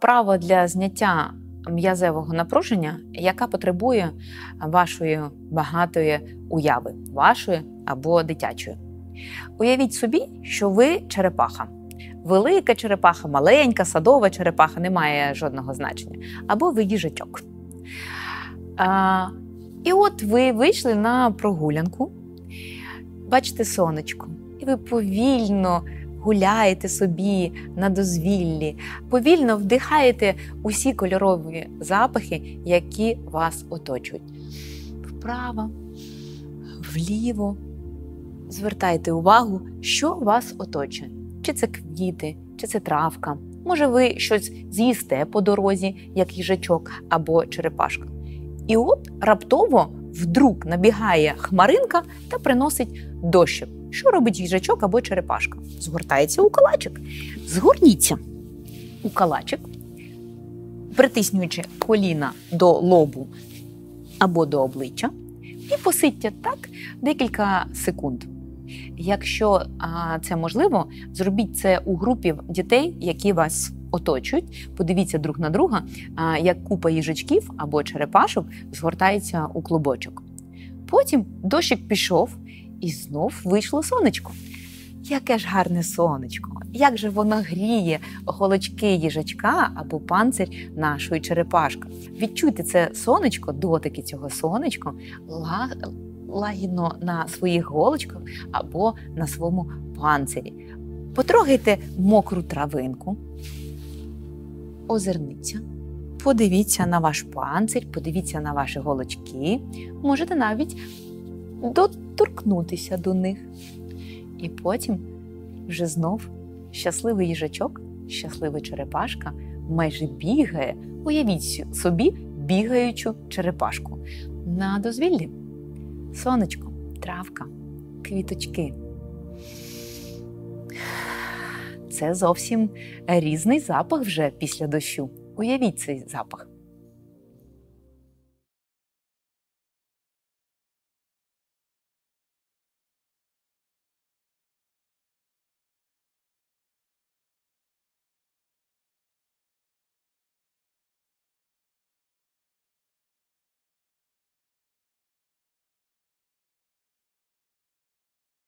вправа для зняття м'язевого напруження, яка потребує вашої багатої уяви, вашої або дитячої. Уявіть собі, що ви черепаха. Велика черепаха, маленька, садова черепаха не має жодного значення. Або ви їжачок. А, І от ви вийшли на прогулянку, бачите сонечко, і ви повільно гуляєте собі на дозвіллі, повільно вдихаєте усі кольорові запахи, які вас оточують. Вправо, вліво. Звертайте увагу, що вас оточує. Чи це квіти, чи це травка. Може, ви щось з'їсте по дорозі, як їжачок або черепашка. І от раптово вдруг набігає хмаринка та приносить дощик. Що робить їжачок або черепашка? Згортається у калачик. Згорніться у калачик, притиснюючи коліна до лобу або до обличчя, і посидьте так декілька секунд. Якщо а, це можливо, зробіть це у групі дітей, які вас оточують. Подивіться друг на друга, як купа їжачків або черепашок згортається у клубочок. Потім дощик пішов, і знов вийшло сонечко. Яке ж гарне сонечко! Як же воно гріє голочки їжачка або панцир нашої черепашки. Відчуйте це сонечко, дотики цього сонечка лагідно на своїх голочках або на своєму панцирі. Потрогайте мокру травинку, озирніться, подивіться на ваш панцир, подивіться на ваші голочки, можете навіть доторкнутися до них. І потім вже знов щасливий їжачок, щаслива черепашка майже бігає, уявіть собі бігаючу черепашку на дозвіллі. Сонечко, травка, квіточки. Це зовсім різний запах вже після дощу. Уявіть цей запах.